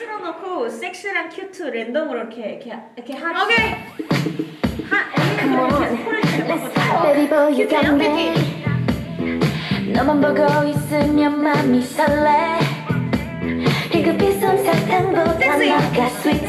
틀어놓고 sexy랑 cute random으로 이렇게 이렇게 이렇게 하. 오케이. 한 애니메이션 이렇게 소리를 내고 cute 연기기. 너만 보고 있으면 맘이 설레. 이거 비싼 사탕보다 너가 sweet.